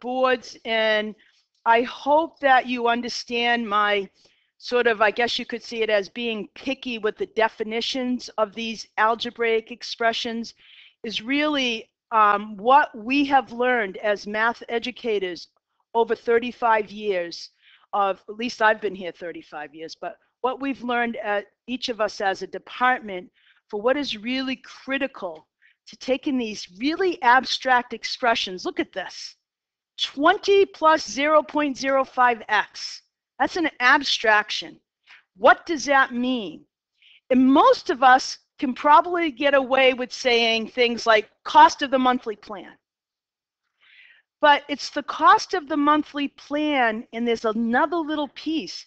boards, and I hope that you understand my sort of, I guess you could see it as being picky with the definitions of these algebraic expressions is really um, what we have learned as math educators over 35 years of, at least I've been here 35 years, but what we've learned at each of us as a department for what is really critical to taking these really abstract expressions. Look at this 20 plus 0.05x. That's an abstraction. What does that mean? And most of us can probably get away with saying things like cost of the monthly plan. But it's the cost of the monthly plan, and there's another little piece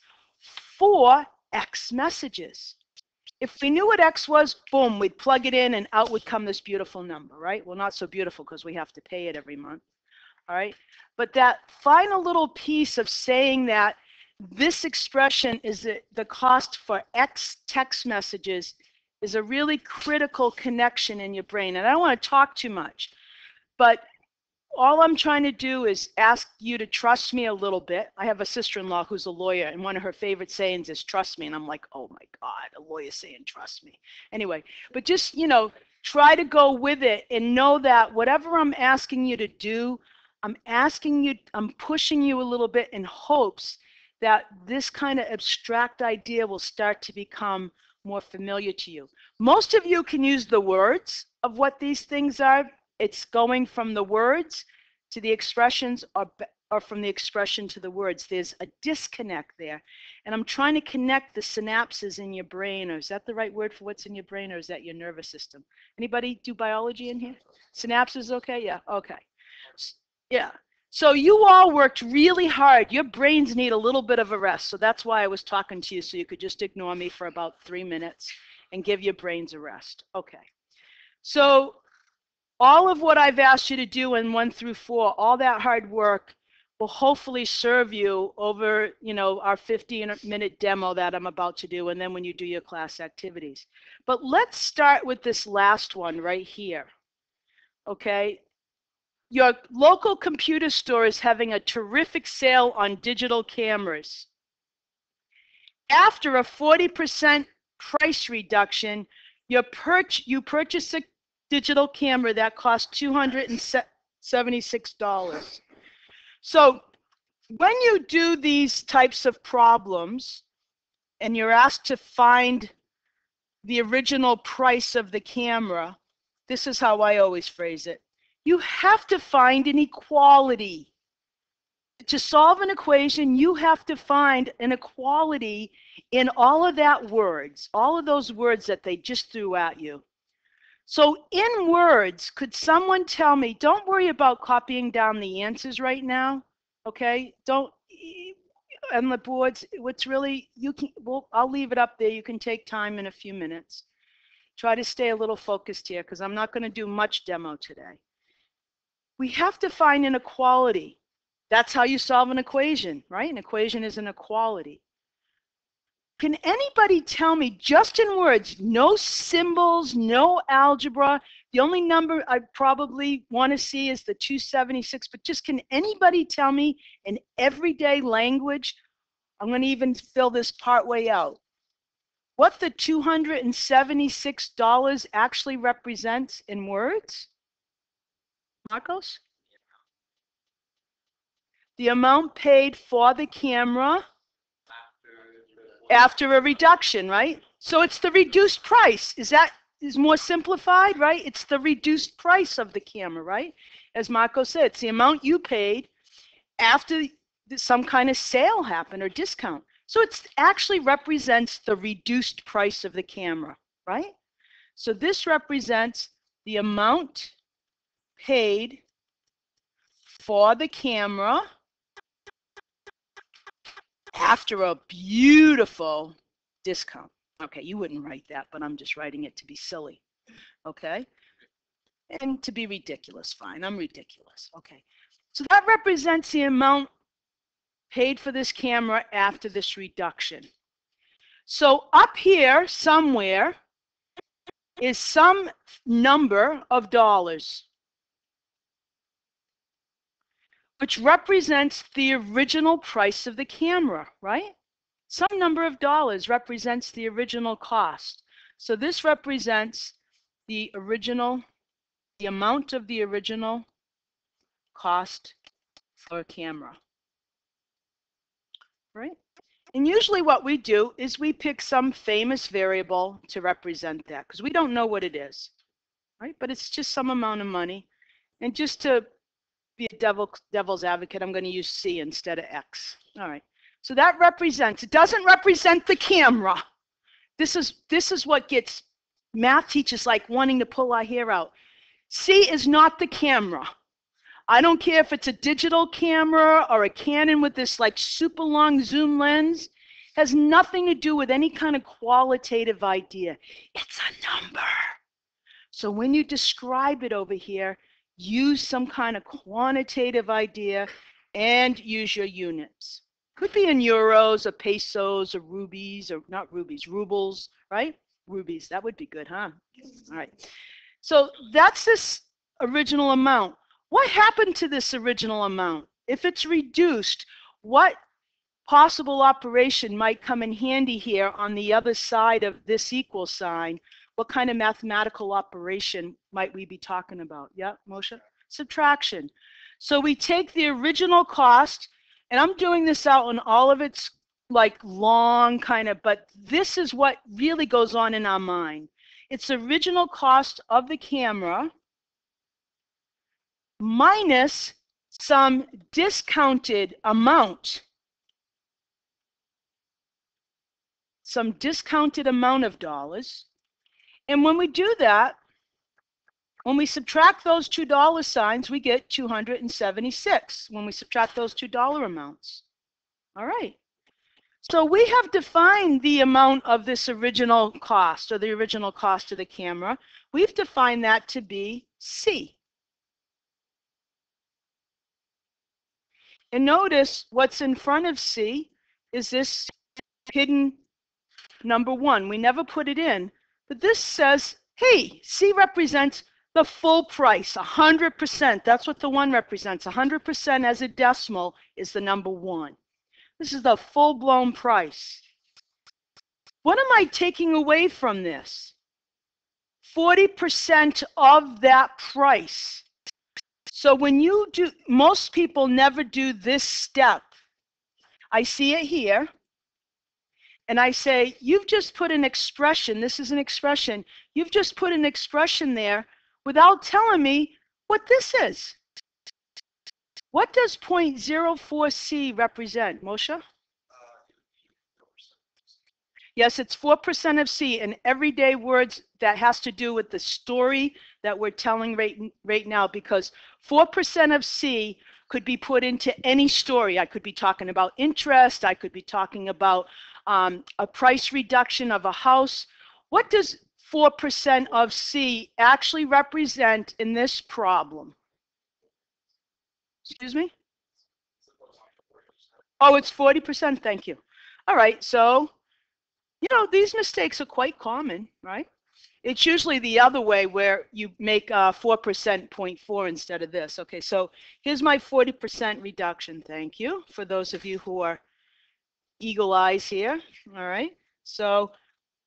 for X messages. If we knew what X was, boom, we'd plug it in and out would come this beautiful number, right? Well, not so beautiful because we have to pay it every month, all right? But that final little piece of saying that this expression is the, the cost for X text messages is a really critical connection in your brain. And I don't want to talk too much, but all I'm trying to do is ask you to trust me a little bit. I have a sister-in-law who's a lawyer, and one of her favorite sayings is "trust me," and I'm like, "Oh my God, a lawyer saying trust me." Anyway, but just you know, try to go with it and know that whatever I'm asking you to do, I'm asking you, I'm pushing you a little bit in hopes that this kind of abstract idea will start to become more familiar to you. Most of you can use the words of what these things are it's going from the words to the expressions or, or from the expression to the words. There's a disconnect there. And I'm trying to connect the synapses in your brain, or is that the right word for what's in your brain, or is that your nervous system? Anybody do biology in here? Synapses, okay? Yeah, okay. Yeah. So you all worked really hard. Your brains need a little bit of a rest. So that's why I was talking to you, so you could just ignore me for about three minutes and give your brains a rest. Okay. So all of what I've asked you to do in one through four, all that hard work will hopefully serve you over, you know, our 15 minute demo that I'm about to do, and then when you do your class activities. But let's start with this last one right here. Okay. Your local computer store is having a terrific sale on digital cameras. After a 40% price reduction, you purchase a digital camera that costs $276. So when you do these types of problems and you're asked to find the original price of the camera, this is how I always phrase it. You have to find an equality. To solve an equation, you have to find an equality in all of that words, all of those words that they just threw at you. So in words, could someone tell me, don't worry about copying down the answers right now, okay? Don't, and the boards, what's really, you can, well, I'll leave it up there. You can take time in a few minutes. Try to stay a little focused here because I'm not going to do much demo today. We have to find an equality. That's how you solve an equation, right? An equation is an equality. Can anybody tell me, just in words, no symbols, no algebra? The only number I probably want to see is the 276, but just can anybody tell me in everyday language? I'm going to even fill this part way out. What the $276 actually represents in words? Marcos? The amount paid for the camera after a reduction, right? So it's the reduced price. Is that is more simplified, right? It's the reduced price of the camera, right? As Marco said, it's the amount you paid after some kind of sale happened or discount. So it actually represents the reduced price of the camera, right? So this represents the amount paid for the camera after a beautiful discount. Okay, you wouldn't write that, but I'm just writing it to be silly. Okay? And to be ridiculous, fine. I'm ridiculous. Okay. So that represents the amount paid for this camera after this reduction. So up here somewhere is some number of dollars. Which represents the original price of the camera, right? Some number of dollars represents the original cost. So this represents the original, the amount of the original cost for a camera, right? And usually what we do is we pick some famous variable to represent that because we don't know what it is, right? But it's just some amount of money. And just to be a devil, devil's advocate, I'm going to use C instead of X. All right. So that represents, it doesn't represent the camera. This is, this is what gets math teachers like wanting to pull our hair out. C is not the camera. I don't care if it's a digital camera or a Canon with this like super long zoom lens. Has nothing to do with any kind of qualitative idea. It's a number. So when you describe it over here, use some kind of quantitative idea and use your units. Could be in euros or pesos or rubies or not rubies, rubles, right? Rubies, that would be good, huh? All right. So that's this original amount. What happened to this original amount? If it's reduced, what possible operation might come in handy here on the other side of this equal sign? What kind of mathematical operation might we be talking about? Yeah, Moshe? Subtraction. So we take the original cost, and I'm doing this out in all of its like long kind of, but this is what really goes on in our mind. It's original cost of the camera minus some discounted amount, some discounted amount of dollars. And when we do that, when we subtract those two dollar signs, we get 276 when we subtract those two dollar amounts. All right. So we have defined the amount of this original cost or the original cost of the camera. We've defined that to be C. And notice what's in front of C is this hidden number one. We never put it in, but this says, hey, C represents the full price, 100%. That's what the one represents. 100% as a decimal is the number one. This is the full-blown price. What am I taking away from this? 40% of that price so when you do, most people never do this step. I see it here. And I say, you've just put an expression, this is an expression, you've just put an expression there without telling me what this is. What does 0.04c represent, Moshe? Yes, it's 4% of C in everyday words that has to do with the story that we're telling right, right now because 4% of C could be put into any story. I could be talking about interest. I could be talking about um, a price reduction of a house. What does 4% of C actually represent in this problem? Excuse me? Oh, it's 40%. Thank you. All right. So, you know, these mistakes are quite common, right? It's usually the other way where you make uh, 4% 0.4 instead of this. Okay, so here's my 40% reduction. Thank you for those of you who are eagle eyes here. All right, so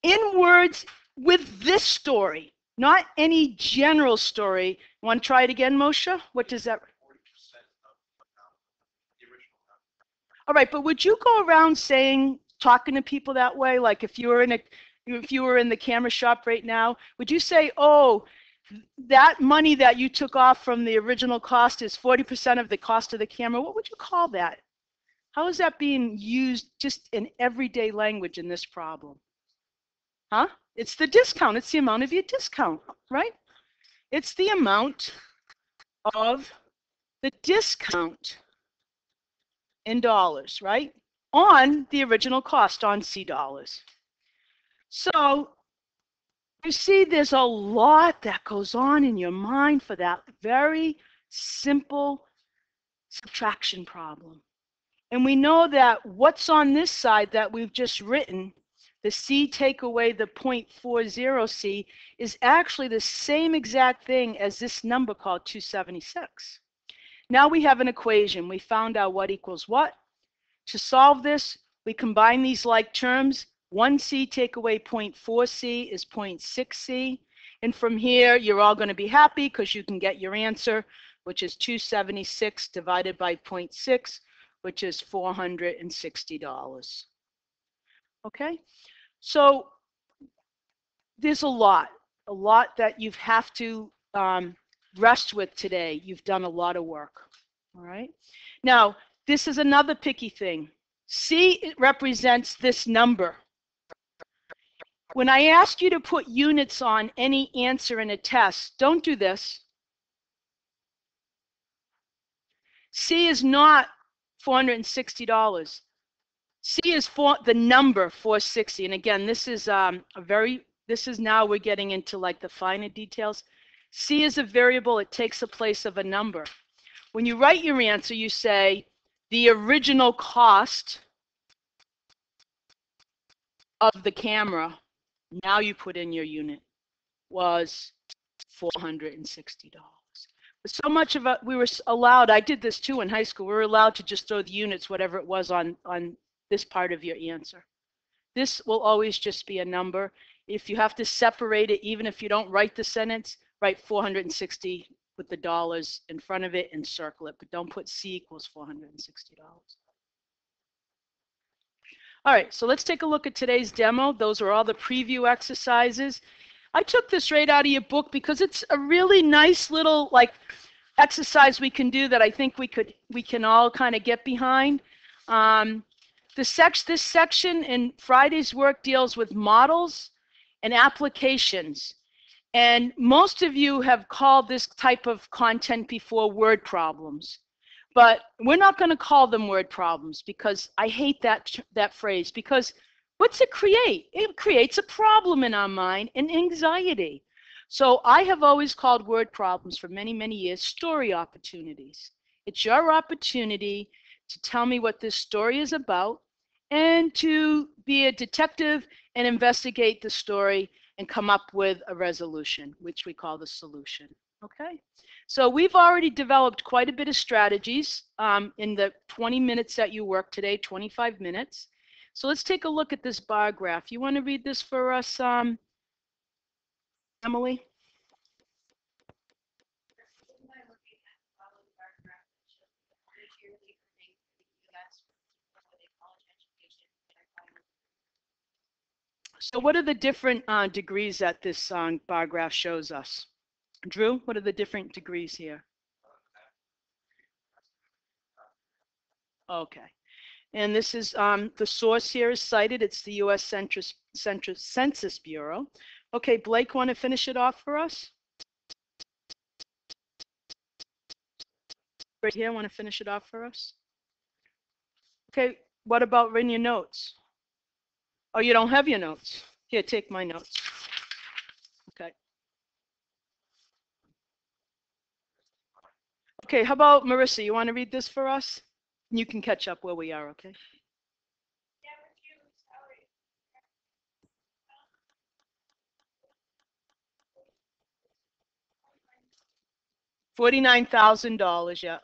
in words with this story, not any general story. Want to try it again, Moshe? What does that? All right, but would you go around saying, talking to people that way? Like if you were in a if you were in the camera shop right now, would you say, oh, that money that you took off from the original cost is 40% of the cost of the camera? What would you call that? How is that being used just in everyday language in this problem? Huh? It's the discount. It's the amount of your discount, right? It's the amount of the discount in dollars, right? On the original cost on C dollars. So you see, there's a lot that goes on in your mind for that very simple subtraction problem. And we know that what's on this side that we've just written, the C take away the 0.40C, is actually the same exact thing as this number called 276. Now we have an equation. We found out what equals what. To solve this, we combine these like terms. 1c take away 0.4c is 0.6c. And from here, you're all going to be happy because you can get your answer, which is 276 divided by 0.6, which is $460. Okay, so there's a lot, a lot that you have to um, rest with today. You've done a lot of work. All right. Now, this is another picky thing. C represents this number. When I ask you to put units on any answer in a test, don't do this. C is not $460. C is for the number 460. And again, this is um, a very, this is now we're getting into like the finer details. C is a variable, it takes the place of a number. When you write your answer, you say the original cost of the camera, now you put in your unit, was $460. So much of we were allowed, I did this too in high school, we were allowed to just throw the units, whatever it was on, on this part of your answer. This will always just be a number. If you have to separate it, even if you don't write the sentence, write 460 with the dollars in front of it and circle it, but don't put C equals $460. All right, so let's take a look at today's demo. Those are all the preview exercises. I took this right out of your book because it's a really nice little like exercise we can do that I think we could we can all kind of get behind. Um, the sec this section in Friday's work deals with models and applications. And most of you have called this type of content before word problems. But we're not going to call them word problems because I hate that, that phrase because what's it create? It creates a problem in our mind and anxiety. So I have always called word problems for many, many years story opportunities. It's your opportunity to tell me what this story is about and to be a detective and investigate the story and come up with a resolution, which we call the solution. Okay, so we've already developed quite a bit of strategies um, in the 20 minutes that you work today, 25 minutes. So let's take a look at this bar graph. You want to read this for us, um, Emily? So what are the different uh, degrees that this um, bar graph shows us? Drew, what are the different degrees here? Okay. And this is um, the source here is cited. It's the U.S. Census, Census, Census Bureau. Okay, Blake, want to finish it off for us? Right here, want to finish it off for us? Okay, what about in your notes? Oh, you don't have your notes. Here, take my notes. Okay. Okay, how about Marissa? You want to read this for us? You can catch up where we are, okay? Forty-nine thousand dollars, yeah.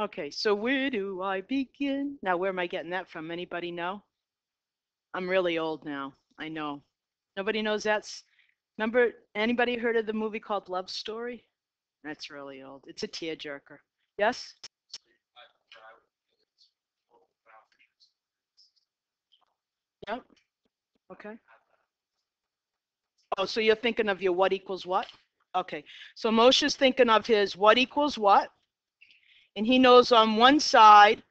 Okay, so where do I begin? Now, where am I getting that from? Anybody know? I'm really old now. I know. Nobody knows that's. Remember, anybody heard of the movie called Love Story? That's really old. It's a tearjerker. Yes? Yep. Okay. Oh, so you're thinking of your what equals what? Okay. So Moshe's thinking of his what equals what? And he knows on one side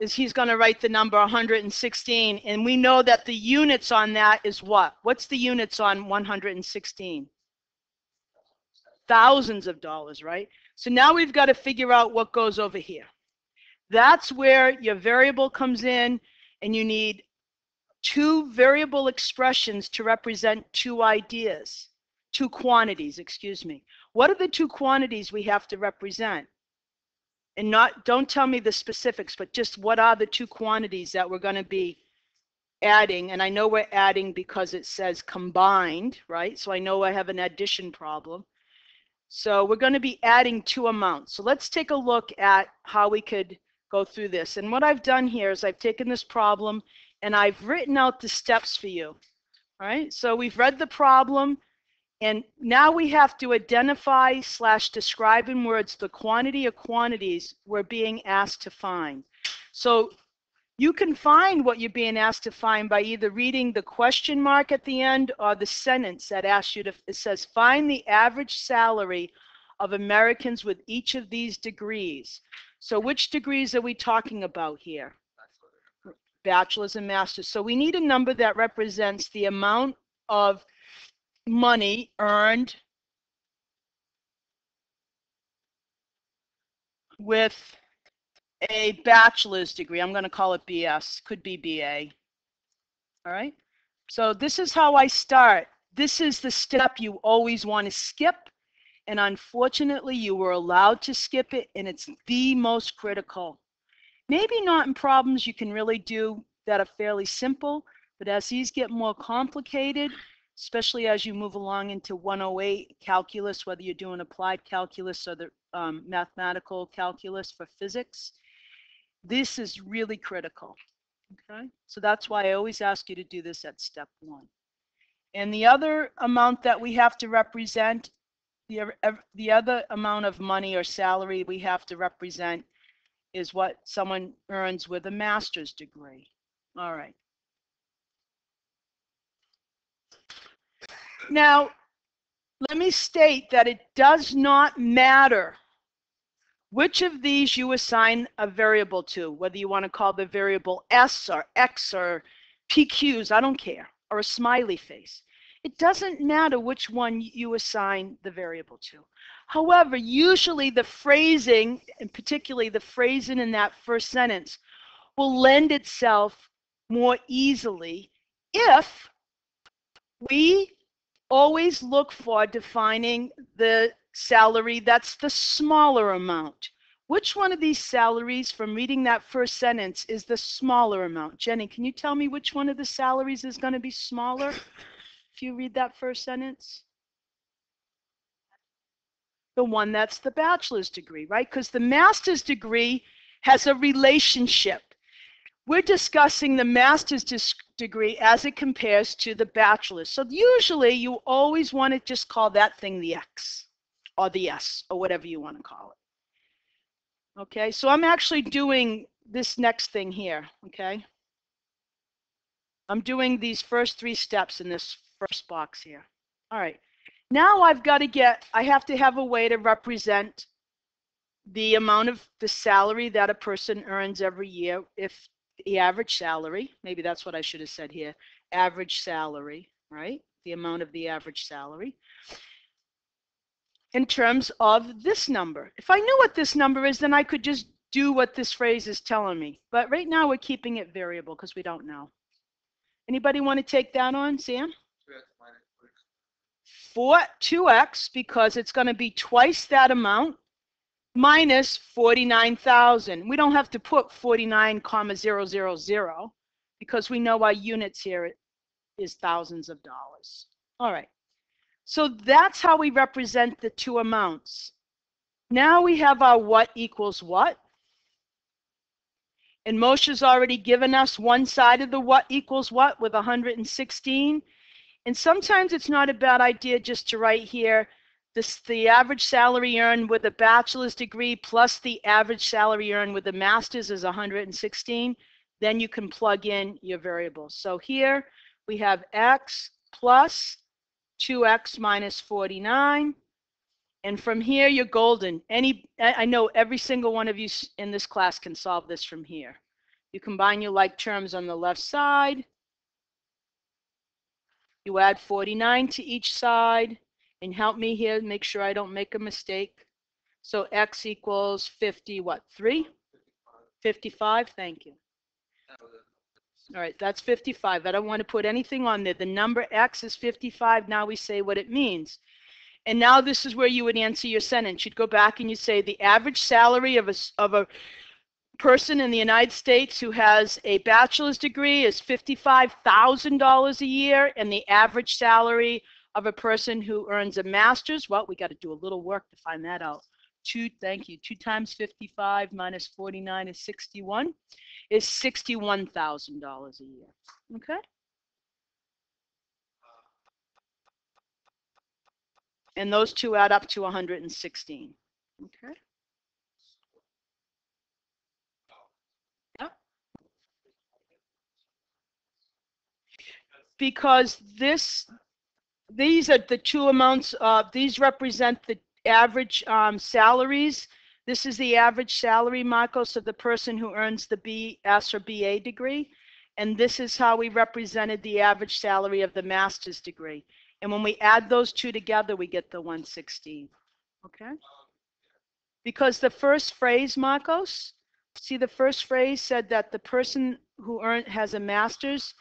is he's going to write the number 116 and we know that the units on that is what what's the units on 116 thousands of dollars right so now we've got to figure out what goes over here that's where your variable comes in and you need two variable expressions to represent two ideas, two quantities, excuse me. What are the two quantities we have to represent? And not, don't tell me the specifics, but just what are the two quantities that we're going to be adding? And I know we're adding because it says combined, right? So I know I have an addition problem. So we're going to be adding two amounts. So let's take a look at how we could go through this. And what I've done here is I've taken this problem and I've written out the steps for you. All right, so we've read the problem and now we have to identify slash describe in words the quantity of quantities we're being asked to find. So you can find what you're being asked to find by either reading the question mark at the end or the sentence that asks you to, it says, find the average salary of Americans with each of these degrees. So which degrees are we talking about here? Bachelor's and master's. So we need a number that represents the amount of money earned with a bachelor's degree. I'm going to call it BS, could be BA. All right. So this is how I start. This is the step you always want to skip. And unfortunately, you were allowed to skip it, and it's the most critical. Maybe not in problems you can really do that are fairly simple, but as these get more complicated, especially as you move along into 108 calculus, whether you're doing applied calculus or the um, mathematical calculus for physics. This is really critical. Okay, so that's why I always ask you to do this at step one. And the other amount that we have to represent, the, the other amount of money or salary we have to represent is what someone earns with a master's degree. All right. Now, let me state that it does not matter which of these you assign a variable to, whether you want to call the variable S or X or PQs, I don't care, or a smiley face. It doesn't matter which one you assign the variable to. However, usually the phrasing, and particularly the phrasing in that first sentence, will lend itself more easily if we always look for defining the salary that's the smaller amount. Which one of these salaries from reading that first sentence is the smaller amount? Jenny, can you tell me which one of the salaries is going to be smaller if you read that first sentence? The one that's the bachelor's degree, right? Because the master's degree has a relationship. We're discussing the master's degree as it compares to the bachelor's. So usually you always want to just call that thing the X or the S or whatever you want to call it. Okay, so I'm actually doing this next thing here, okay? I'm doing these first three steps in this first box here. All right, now I've got to get, I have to have a way to represent the amount of the salary that a person earns every year if the average salary, maybe that's what I should have said here, average salary, right? The amount of the average salary in terms of this number. If I knew what this number is, then I could just do what this phrase is telling me. But right now we're keeping it variable because we don't know. Anybody want to take that on, Sam? 4, 2x, because it's going to be twice that amount minus 49,000. We don't have to put 49 comma 000 because we know our units here is thousands of dollars. All right. So that's how we represent the two amounts. Now we have our what equals what. And Moshe's already given us one side of the what equals what with 116. And sometimes it's not a bad idea just to write here this, the average salary earned with a bachelor's degree plus the average salary earned with a master's is 116. Then you can plug in your variables. So here we have x plus 2x minus 49. And from here, you're golden. Any, I know every single one of you in this class can solve this from here. You combine your like terms on the left side. You add 49 to each side and help me here, make sure I don't make a mistake. So x equals 50, what, 3? 55, thank you. All right, that's 55. I don't want to put anything on there. The number X is 55. Now we say what it means. And now this is where you would answer your sentence. You'd go back and you say the average salary of a, of a person in the United States who has a bachelor's degree is $55,000 a year, and the average salary of a person who earns a master's, well, we got to do a little work to find that out. Two, thank you. Two times 55 minus 49 is 61, is $61,000 a year. Okay? And those two add up to 116. Okay? because this, these are the two amounts, uh, these represent the average um, salaries. This is the average salary, Marcos, of the person who earns the BS or BA degree. And this is how we represented the average salary of the master's degree. And when we add those two together, we get the 116. Okay? Because the first phrase, Marcos, see the first phrase said that the person who earn, has a master's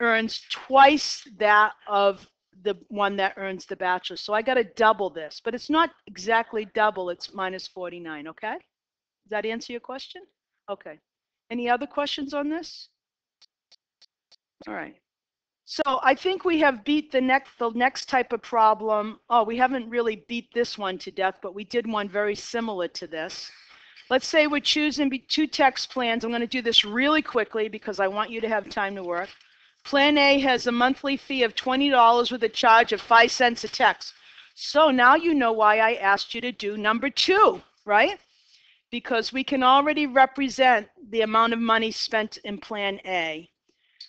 earns twice that of the one that earns the bachelor. So I got to double this, but it's not exactly double. It's minus 49. Okay. Does that answer your question? Okay. Any other questions on this? All right. So I think we have beat the next the next type of problem. Oh, we haven't really beat this one to death, but we did one very similar to this. Let's say we're choosing two text plans. I'm going to do this really quickly because I want you to have time to work. Plan A has a monthly fee of $20 with a charge of 5 cents a text. So now you know why I asked you to do number two, right? Because we can already represent the amount of money spent in Plan A.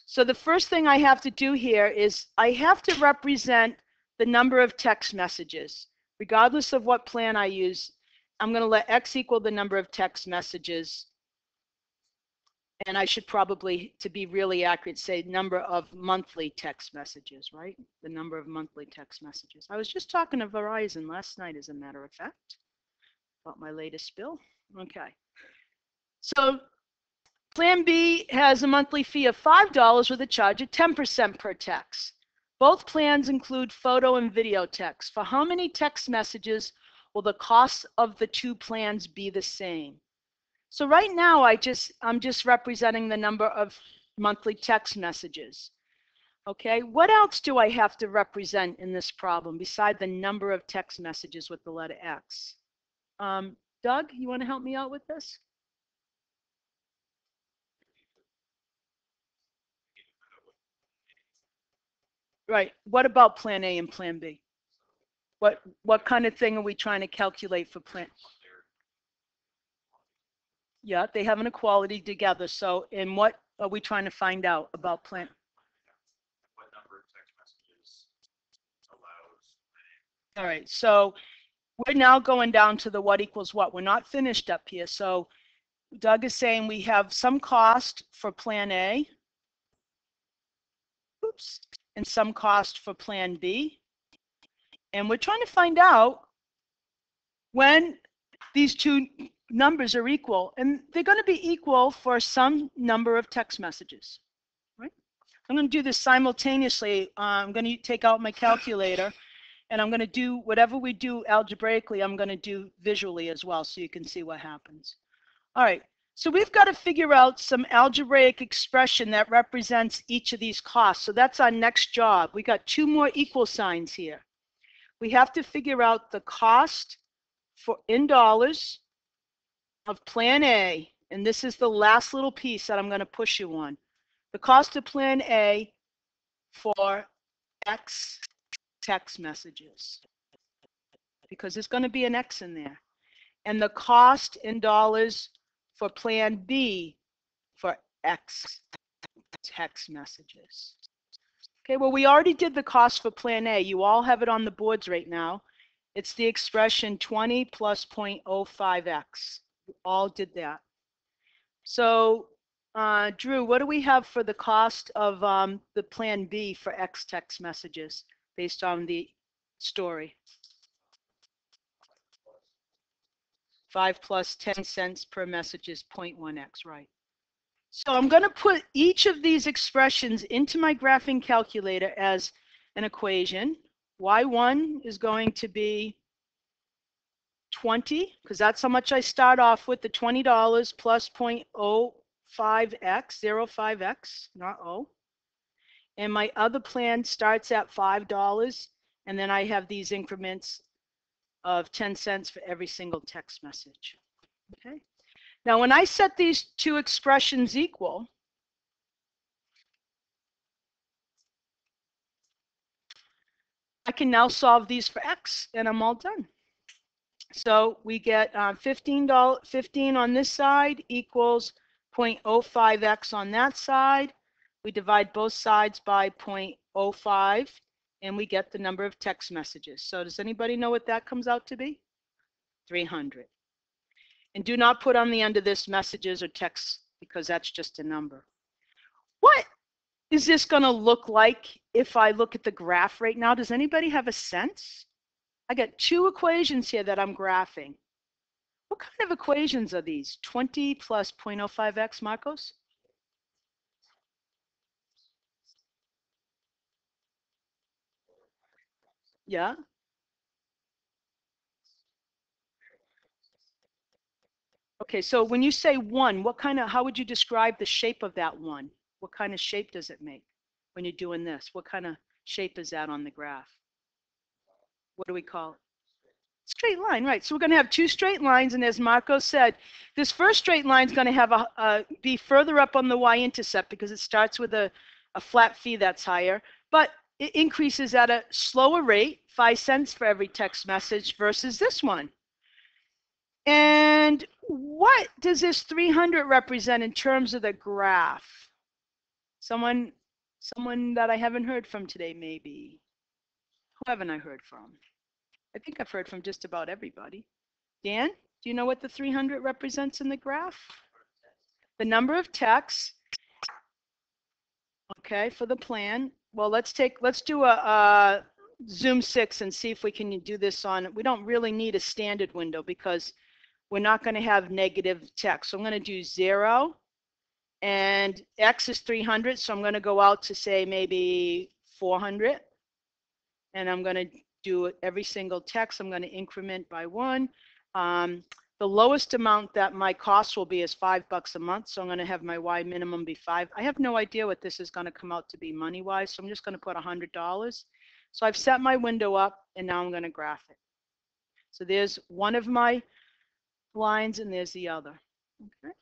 So the first thing I have to do here is I have to represent the number of text messages. Regardless of what plan I use, I'm going to let X equal the number of text messages and I should probably, to be really accurate, say number of monthly text messages, right? The number of monthly text messages. I was just talking to Verizon last night, as a matter of fact, about my latest bill. Okay. So Plan B has a monthly fee of $5 with a charge of 10% per text. Both plans include photo and video text. For how many text messages will the cost of the two plans be the same? So right now, I just, I'm just representing the number of monthly text messages. Okay, what else do I have to represent in this problem beside the number of text messages with the letter X? Um, Doug, you want to help me out with this? Right. What about plan A and plan B? What what kind of thing are we trying to calculate for plan? Yeah, they have an equality together. So in what are we trying to find out about plant? what number of text messages allows. All right, so we're now going down to the what equals what. We're not finished up here. So Doug is saying we have some cost for Plan A. Oops, and some cost for Plan B. And we're trying to find out when these two numbers are equal, and they're going to be equal for some number of text messages, right? I'm going to do this simultaneously. Uh, I'm going to take out my calculator, and I'm going to do whatever we do algebraically, I'm going to do visually as well, so you can see what happens. All right, so we've got to figure out some algebraic expression that represents each of these costs. So that's our next job. We got two more equal signs here. We have to figure out the cost for in dollars of Plan A, and this is the last little piece that I'm going to push you on. The cost of Plan A for X text messages, because there's going to be an X in there. And the cost in dollars for Plan B for X text messages. Okay, well, we already did the cost for Plan A. You all have it on the boards right now. It's the expression 20 plus 0.05x all did that. So, uh, Drew, what do we have for the cost of um, the Plan B for X text messages based on the story? Five plus 10 cents per message is 0.1x, right? So I'm going to put each of these expressions into my graphing calculator as an equation. Y1 is going to be 20, because that's how much I start off with, the $20 plus 0.05x, 05x, not O. And my other plan starts at $5, and then I have these increments of 10 cents for every single text message. Okay. Now, when I set these two expressions equal, I can now solve these for x, and I'm all done. So we get uh, $15, 15 on this side equals 0.05x on that side. We divide both sides by 0.05 and we get the number of text messages. So does anybody know what that comes out to be? 300. And do not put on the end of this messages or texts because that's just a number. What is this going to look like if I look at the graph right now? Does anybody have a sense? I got two equations here that I'm graphing. What kind of equations are these? 20 plus 0.05x, Marcos? Yeah. Okay, so when you say one, what kind of, how would you describe the shape of that one? What kind of shape does it make when you're doing this? What kind of shape is that on the graph? What do we call it? Straight line, right. So we're going to have two straight lines, and as Marco said, this first straight line is going to have a, be further up on the y-intercept because it starts with a, a flat fee that's higher, but it increases at a slower rate, five cents for every text message versus this one. And what does this 300 represent in terms of the graph? Someone, someone that I haven't heard from today, maybe. Who haven't I heard from? I think I've heard from just about everybody. Dan, do you know what the 300 represents in the graph? The number of texts. Okay, for the plan. Well, let's take, let's do a, a Zoom 6 and see if we can do this on, we don't really need a standard window because we're not going to have negative text. So I'm going to do 0 and X is 300. So I'm going to go out to say maybe 400 and I'm going to do every single text. I'm going to increment by one. Um, the lowest amount that my cost will be is five bucks a month. So I'm going to have my Y minimum be five. I have no idea what this is going to come out to be money wise. So I'm just going to put a hundred dollars. So I've set my window up and now I'm going to graph it. So there's one of my lines and there's the other. Okay.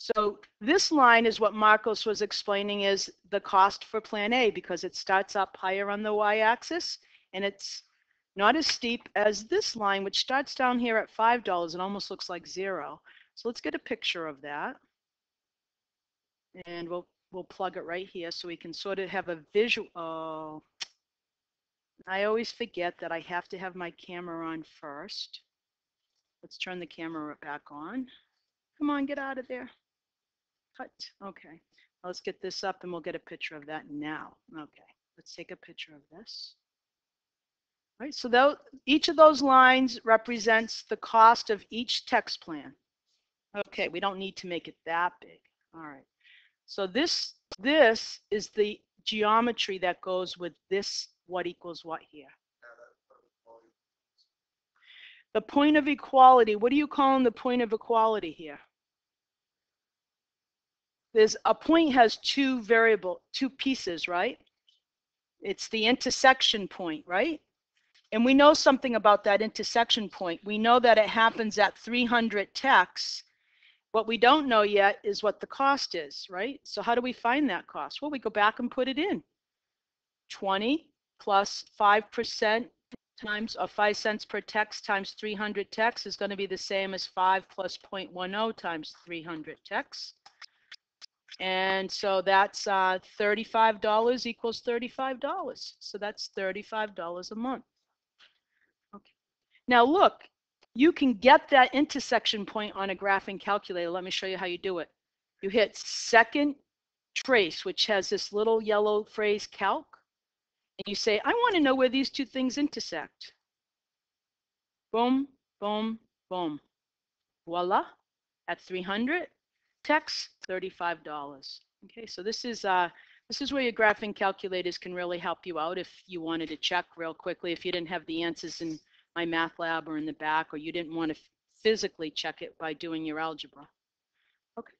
So this line is what Marcos was explaining is the cost for plan A because it starts up higher on the y-axis and it's not as steep as this line, which starts down here at $5 and almost looks like zero. So let's get a picture of that. And we'll, we'll plug it right here so we can sort of have a visual. Oh, I always forget that I have to have my camera on first. Let's turn the camera back on. Come on, get out of there. Cut. Okay. Let's get this up and we'll get a picture of that now. Okay. Let's take a picture of this. All right. So each of those lines represents the cost of each text plan. Okay. We don't need to make it that big. All right. So this, this is the geometry that goes with this what equals what here. The point of equality, what are you calling the point of equality here? There's a point has two variable, two pieces, right? It's the intersection point, right? And we know something about that intersection point. We know that it happens at 300 texts. What we don't know yet is what the cost is, right? So how do we find that cost? Well, we go back and put it in. 20 plus 5% times or 5 cents per text times 300 texts is going to be the same as 5 plus 0.10 times 300 texts. And so that's uh, $35 equals $35. So that's $35 a month. Okay. Now look, you can get that intersection point on a graphing calculator. Let me show you how you do it. You hit second trace, which has this little yellow phrase calc. And you say, I want to know where these two things intersect. Boom, boom, boom. Voila. At 300, Text, thirty-five dollars. Okay, so this is, uh, this is where your graphing calculators can really help you out if you wanted to check real quickly, if you didn't have the answers in MyMathLab or in the back, or you didn't want to physically check it by doing your algebra. Okay.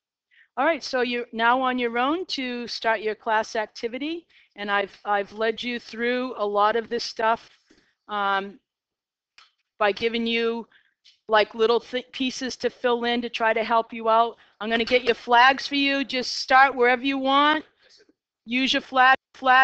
All right, so you're now on your own to start your class activity, and I've, I've led you through a lot of this stuff um, by giving you like little pieces to fill in to try to help you out. I'm going to get your flags for you. Just start wherever you want. Use your flag, flag